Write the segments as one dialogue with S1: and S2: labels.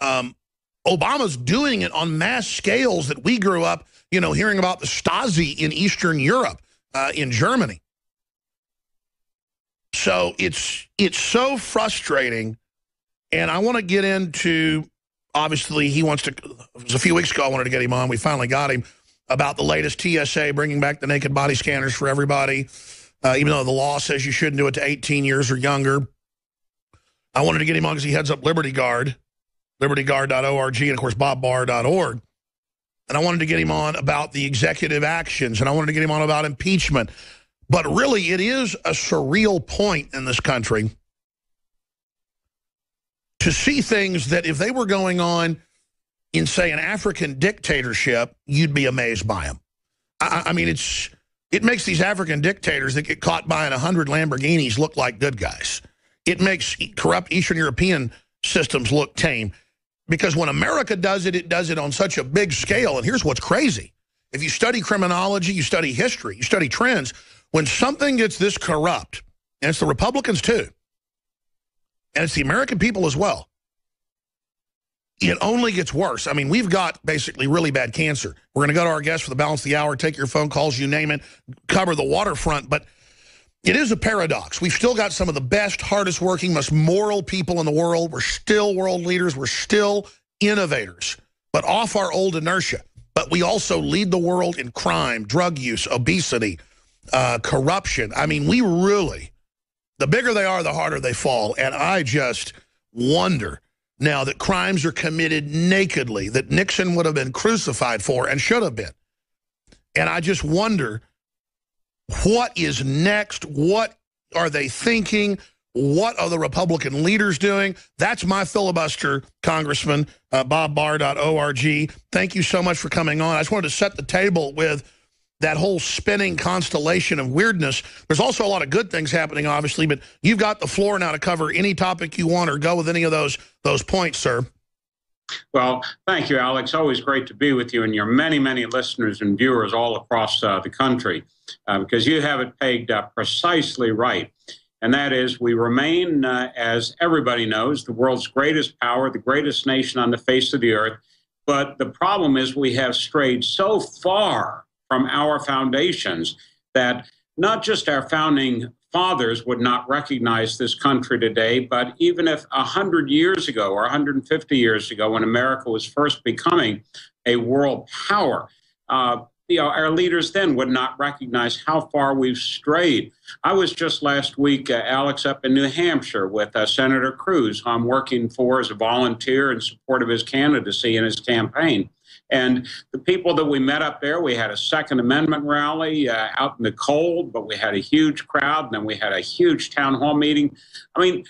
S1: Um, Obama's doing it on mass scales that we grew up, you know, hearing about the Stasi in Eastern Europe, uh, in Germany. So it's it's so frustrating, and I want to get into. Obviously, he wants to. It was a few weeks ago. I wanted to get him on. We finally got him about the latest TSA bringing back the naked body scanners for everybody, uh, even though the law says you shouldn't do it to 18 years or younger. I wanted to get him on because he heads up Liberty Guard, libertyguard.org, and of course bobbarr.org. And I wanted to get him on about the executive actions, and I wanted to get him on about impeachment. But really, it is a surreal point in this country to see things that if they were going on in, say, an African dictatorship, you'd be amazed by them. I, I mean, it's it makes these African dictators that get caught buying 100 Lamborghinis look like good guys. It makes corrupt Eastern European systems look tame. Because when America does it, it does it on such a big scale. And here's what's crazy. If you study criminology, you study history, you study trends, when something gets this corrupt, and it's the Republicans too, and it's the American people as well, it only gets worse. I mean, we've got basically really bad cancer. We're going to go to our guests for the balance of the hour, take your phone calls, you name it, cover the waterfront. But it is a paradox. We've still got some of the best, hardest working, most moral people in the world. We're still world leaders. We're still innovators, but off our old inertia. But we also lead the world in crime, drug use, obesity, uh, corruption. I mean, we really, the bigger they are, the harder they fall. And I just wonder now that crimes are committed nakedly, that Nixon would have been crucified for and should have been. And I just wonder what is next? What are they thinking? What are the Republican leaders doing? That's my filibuster, Congressman, uh, bobbarr.org. Thank you so much for coming on. I just wanted to set the table with that whole spinning constellation of weirdness. There's also a lot of good things happening, obviously, but you've got the floor now to cover any topic you want or go with any of those those points, sir.
S2: Well, thank you, Alex. Always great to be with you and your many, many listeners and viewers all across uh, the country, uh, because you have it pegged uh, precisely right. And that is, we remain, uh, as everybody knows, the world's greatest power, the greatest nation on the face of the earth. But the problem is, we have strayed so far from our foundations that not just our founding fathers would not recognize this country today, but even if 100 years ago or 150 years ago, when America was first becoming a world power, uh, you know, our leaders then would not recognize how far we've strayed. I was just last week, uh, Alex, up in New Hampshire with uh, Senator Cruz, who I'm working for as a volunteer in support of his candidacy and his campaign. And the people that we met up there, we had a Second Amendment rally uh, out in the cold, but we had a huge crowd. And then we had a huge town hall meeting. I mean,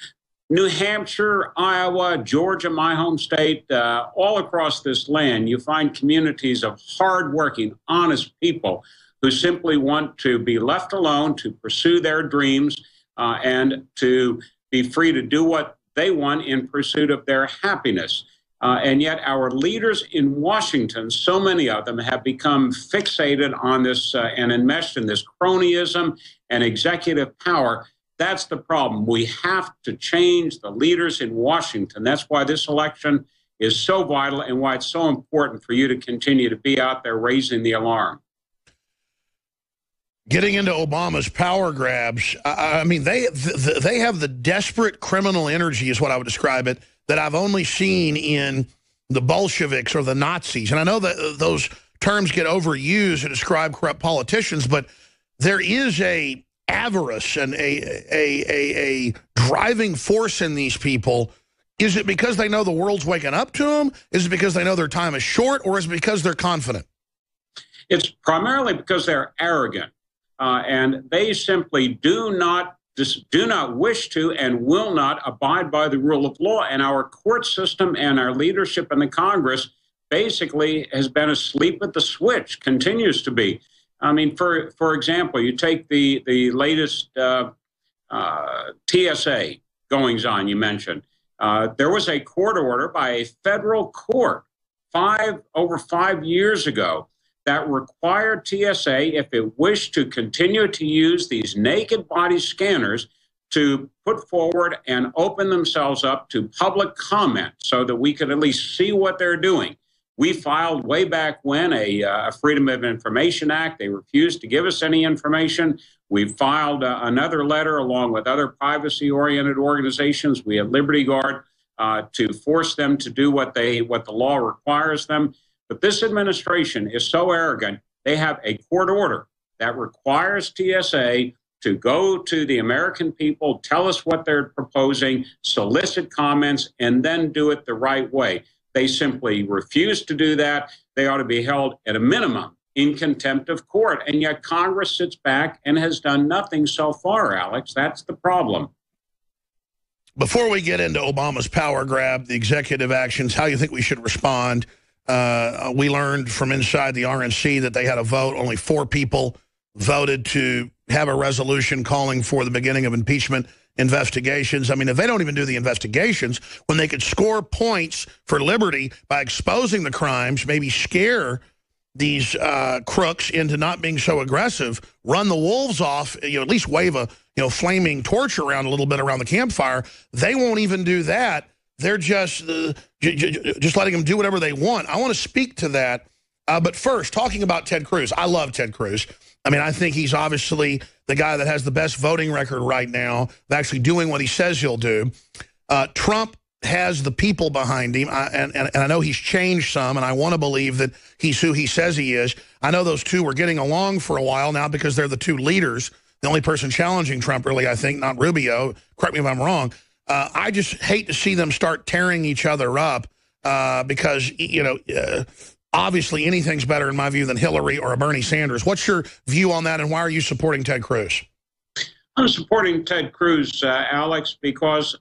S2: New Hampshire, Iowa, Georgia, my home state, uh, all across this land, you find communities of hardworking, honest people who simply want to be left alone to pursue their dreams uh, and to be free to do what they want in pursuit of their happiness. Uh, and yet, our leaders in Washington, so many of them, have become fixated on this uh, and enmeshed in this cronyism and executive power. That's the problem. We have to change the leaders in Washington. That's why this election is so vital and why it's so important for you to continue to be out there raising the alarm.
S1: Getting into Obama's power grabs, I mean, they they have the desperate criminal energy, is what I would describe it that I've only seen in the Bolsheviks or the Nazis. And I know that uh, those terms get overused to describe corrupt politicians, but there is a avarice and a, a, a, a driving force in these people. Is it because they know the world's waking up to them? Is it because they know their time is short? Or is it because they're confident?
S2: It's primarily because they're arrogant. Uh, and they simply do not do not wish to and will not abide by the rule of law. And our court system and our leadership in the Congress basically has been asleep at the switch, continues to be. I mean, for for example, you take the the latest uh, uh, TSA goings on you mentioned. Uh, there was a court order by a federal court five over five years ago that required TSA, if it wished to continue to use these naked body scanners, to put forward and open themselves up to public comment so that we could at least see what they're doing. We filed way back when a, uh, Freedom of Information Act. They refused to give us any information. We filed uh, another letter along with other privacy oriented organizations. We had Liberty Guard uh, to force them to do what they what the law requires them. But this administration is so arrogant. They have a court order that requires TSA to go to the American people, tell us what they're proposing, solicit comments, and then do it the right way. They simply refuse to do that. They ought to be held at a minimum in contempt of court. And yet Congress sits back and has done nothing so far, Alex. That's the problem.
S1: Before we get into Obama's power grab, the executive actions, how you think we should respond, uh, we learned from inside the RNC that they had a vote. Only four people voted to have a resolution calling for the beginning of impeachment investigations. I mean, if they don't even do the investigations, when they could score points for liberty by exposing the crimes, maybe scare these uh, crooks into not being so aggressive, run the wolves off, you know, at least wave a you know flaming torch around a little bit around the campfire. They won't even do that. They're just uh, just letting them do whatever they want. I want to speak to that. Uh, but first, talking about Ted Cruz. I love Ted Cruz. I mean, I think he's obviously the guy that has the best voting record right now of actually doing what he says he'll do. Uh, Trump has the people behind him, I, and, and, and I know he's changed some, and I want to believe that he's who he says he is. I know those two were getting along for a while now because they're the two leaders. The only person challenging Trump, really, I think, not Rubio. Correct me if I'm wrong. Uh, I just hate to see them start tearing each other up uh, because, you know, uh, obviously anything's better in my view than Hillary or a Bernie Sanders. What's your view on that, and why are you supporting Ted Cruz?
S2: I'm supporting Ted Cruz, uh, Alex, because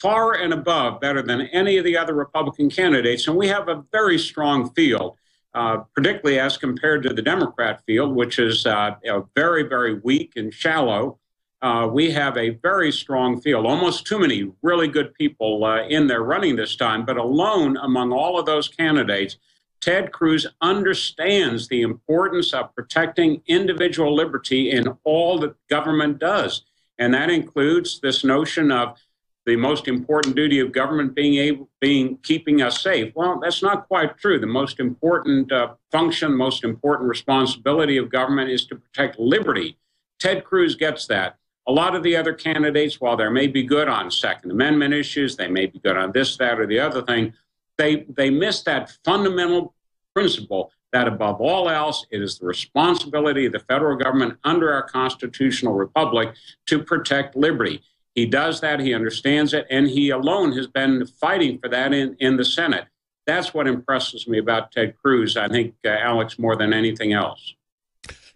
S2: far and above better than any of the other Republican candidates, and we have a very strong field. Uh, particularly as compared to the Democrat field, which is uh, you know, very, very weak and shallow. Uh, we have a very strong field, almost too many really good people uh, in there running this time, but alone among all of those candidates, Ted Cruz understands the importance of protecting individual liberty in all that government does. And that includes this notion of the most important duty of government being able being keeping us safe. Well, that's not quite true. The most important uh, function, most important responsibility of government is to protect liberty. Ted Cruz gets that. A lot of the other candidates, while they may be good on Second Amendment issues, they may be good on this, that, or the other thing, they they miss that fundamental principle that above all else, it is the responsibility of the federal government under our constitutional republic to protect liberty. He does that, he understands it, and he alone has been fighting for that in, in the Senate. That's what impresses me about Ted Cruz, I think, uh, Alex, more than anything else.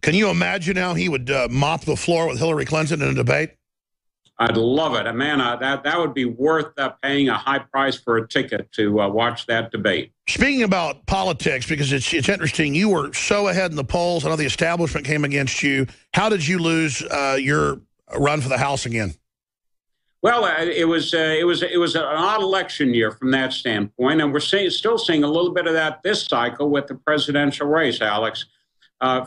S1: Can you imagine how he would uh, mop the floor with Hillary Clinton in a debate?
S2: I'd love it. Man, uh, that, that would be worth uh, paying a high price for a ticket to uh, watch that debate.
S1: Speaking about politics, because it's, it's interesting, you were so ahead in the polls. I know the establishment came against you. How did you lose uh, your run for the House again?
S2: Well, uh, it was uh, it was it was an odd election year from that standpoint, and we're seeing, still seeing a little bit of that this cycle with the presidential race, Alex.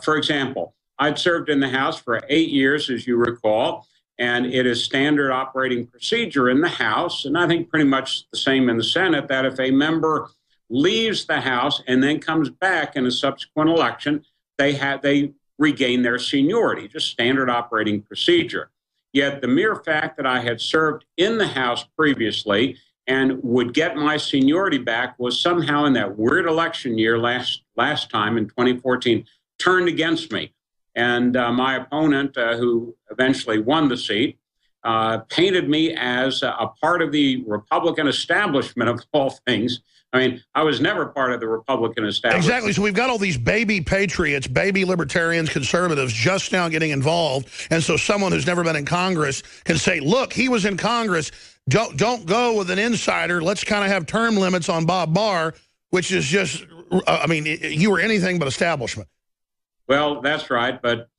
S2: for example, I'd served in the House for eight years, as you recall. And it is standard operating procedure in the House, and I think pretty much the same in the Senate, that if a member leaves the House and then comes back in a subsequent election, they have they regain their seniority, just standard operating procedure. Yet the mere fact that I had served in the House previously and would get my seniority back was somehow in that weird election year last last time in 2014 turned against me. And uh, my opponent, uh, who eventually won the seat, uh, painted me as a, part of the Republican establishment of all things. I mean, I was never part of the Republican establishment.
S1: Exactly. So we've got all these baby patriots, baby libertarians, conservatives just now getting involved. And so someone who's never been in Congress can say, look, he was in Congress. Don't, don't go with an insider. Let's kind of have term limits on Bob Barr, which is just, I mean, you were anything but establishment.
S2: Well, that's right. But,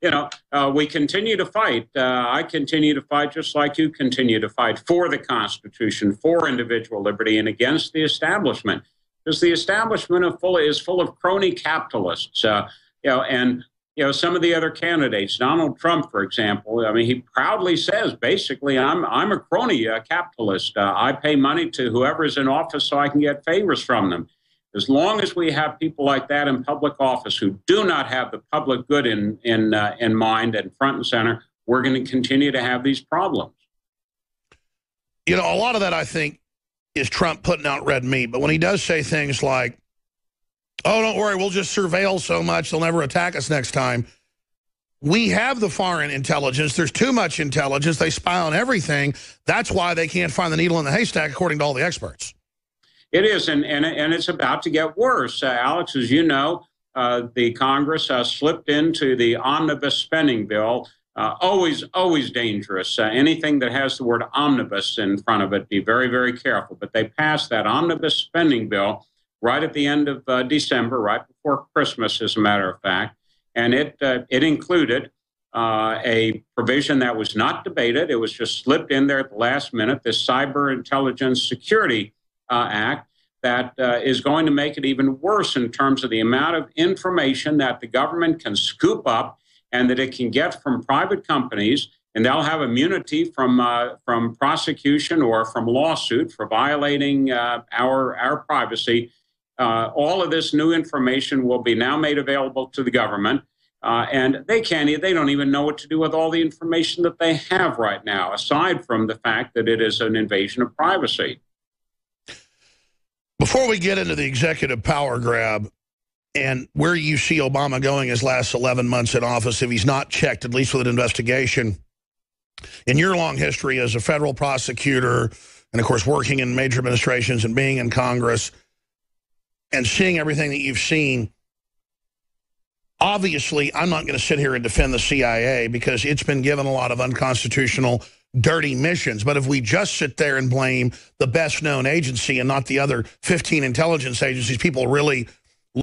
S2: you know, uh, we continue to fight. Uh, I continue to fight just like you continue to fight for the Constitution, for individual liberty, and against the establishment. Because the establishment of full, is full of crony capitalists, uh, you know, and you know, some of the other candidates, Donald Trump, for example, I mean, he proudly says, basically, I'm, I'm a crony a capitalist. Uh, I pay money to whoever is in office so I can get favors from them. As long as we have people like that in public office who do not have the public good in, in, uh, in mind and front and center, we're going to continue to have these problems.
S1: You know, a lot of that, I think, is Trump putting out red meat. But when he does say things like, oh, don't worry, we'll just surveil so much they'll never attack us next time. We have the foreign intelligence. There's too much intelligence. They spy on everything. That's why they can't find the needle in the haystack, according to all the experts.
S2: It is, and, and, and it's about to get worse. Uh, Alex, as you know, uh, the Congress uh, slipped into the omnibus spending bill. Uh, always, always dangerous. Uh, anything that has the word omnibus in front of it, be very, very careful. But they passed that omnibus spending bill right at the end of uh, December, right before Christmas, as a matter of fact, and it it included a provision that was not debated. It was just slipped in there at the last minute. This cyber intelligence security uh, Act that uh, is going to make it even worse in terms of the amount of information that the government can scoop up and that it can get from private companies, and they'll have immunity from uh, from prosecution or from lawsuit for violating uh, our our privacy. Uh, all of this new information will be now made available to the government. Uh, and they can't, they don't even know what to do with all the information that they have right now, aside from the fact that it is an invasion of privacy.
S1: Before we get into the executive power grab and where you see Obama going his last 11 months in office, if he's not checked, at least with an investigation, in your long history as a federal prosecutor, and of course working in major administrations and being in Congress, and seeing everything that you've seen, obviously I'm not going to sit here and defend the CIA because it's been given a lot of unconstitutional dirty missions. But if we just sit there and blame the best known agency and not the other 15 intelligence agencies, people really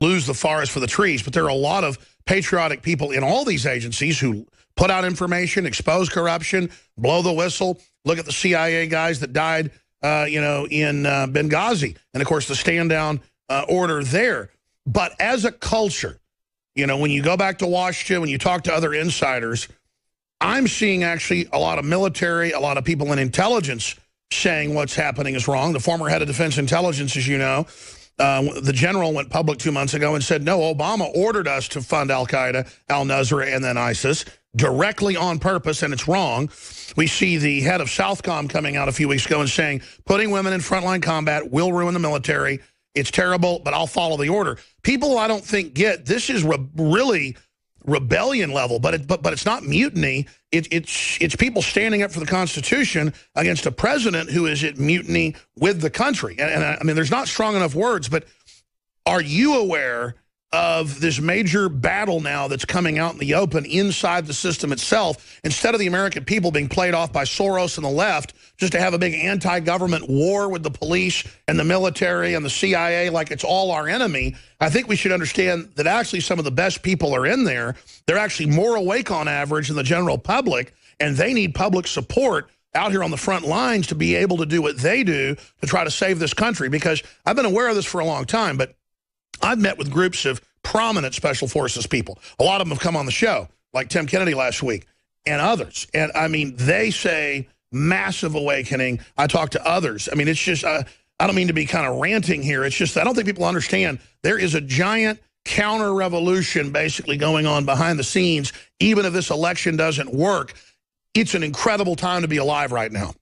S1: lose the forest for the trees. But there are a lot of patriotic people in all these agencies who put out information, expose corruption, blow the whistle. Look at the CIA guys that died, uh, you know, in uh, Benghazi. And, of course, the stand-down uh, order there. But as a culture, you know, when you go back to Washington, when you talk to other insiders, I'm seeing actually a lot of military, a lot of people in intelligence saying what's happening is wrong. The former head of defense intelligence, as you know, uh, the general went public two months ago and said, no, Obama ordered us to fund al-Qaeda, al-Nusra, and then ISIS directly on purpose, and it's wrong. We see the head of Southcom coming out a few weeks ago and saying, putting women in frontline combat will ruin the military. It's terrible, but I'll follow the order. People I don't think get this is re really rebellion level, but it, but but it's not mutiny. It, it's it's people standing up for the Constitution against a president who is at mutiny with the country. And, and I, I mean, there's not strong enough words, but are you aware of this major battle now that's coming out in the open inside the system itself, instead of the American people being played off by Soros and the left, just to have a big anti-government war with the police and the military and the CIA like it's all our enemy, I think we should understand that actually some of the best people are in there. They're actually more awake on average than the general public, and they need public support out here on the front lines to be able to do what they do to try to save this country. Because I've been aware of this for a long time, but I've met with groups of prominent Special Forces people. A lot of them have come on the show, like Tim Kennedy last week, and others. And, I mean, they say massive awakening. I talk to others. I mean, it's just, uh, I don't mean to be kind of ranting here. It's just, I don't think people understand there is a giant counter-revolution basically going on behind the scenes. Even if this election doesn't work, it's an incredible time to be alive right now.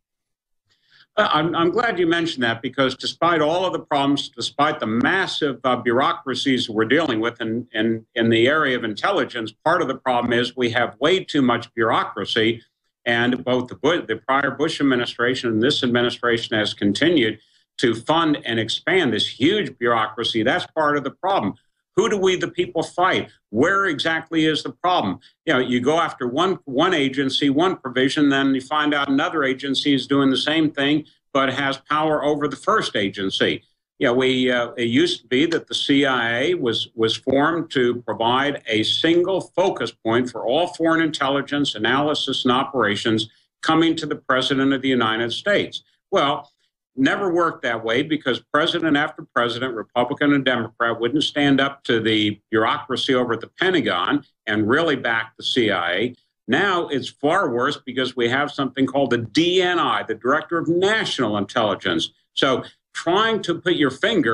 S2: I'm, I'm, glad you mentioned that because despite all of the problems, despite the massive uh, bureaucracies we're dealing with in, in, in the area of intelligence, part of the problem is we have way too much bureaucracy. And both the, the prior Bush administration and this administration has continued to fund and expand this huge bureaucracy. That's part of the problem. Who do we, the people, fight? Where exactly is the problem? You know, you go after one one agency, one provision, then you find out another agency is doing the same thing, but has power over the first agency. You know, we uh, it used to be that the CIA was was formed to provide a single focus point for all foreign intelligence analysis and operations coming to the president of the United States. Well, never worked that way because president after president, Republican and Democrat, wouldn't stand up to the bureaucracy over at the Pentagon and really back the CIA. Now it's far worse because we have something called the DNI, the Director of National Intelligence. So trying to put your finger